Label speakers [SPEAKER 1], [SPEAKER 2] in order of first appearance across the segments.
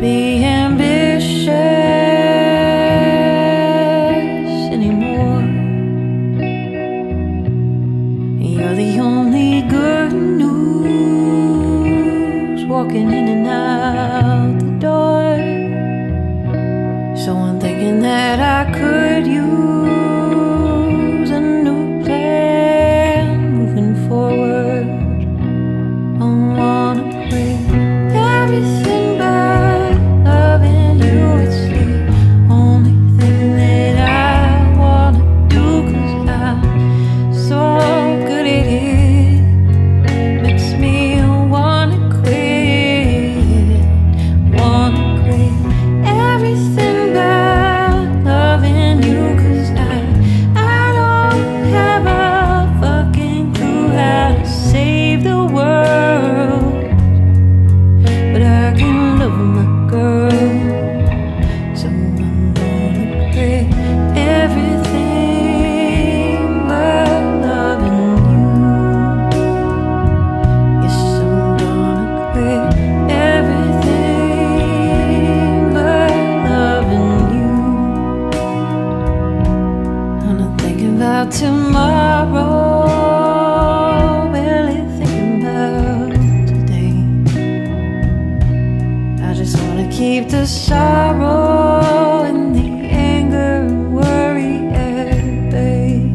[SPEAKER 1] be ambitious anymore. You're the only good news walking in and out the door. So I'm thinking that I. about tomorrow, barely thinking about today. I just wanna keep the sorrow and the anger and worry at bay.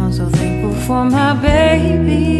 [SPEAKER 1] I'm so thankful for my baby.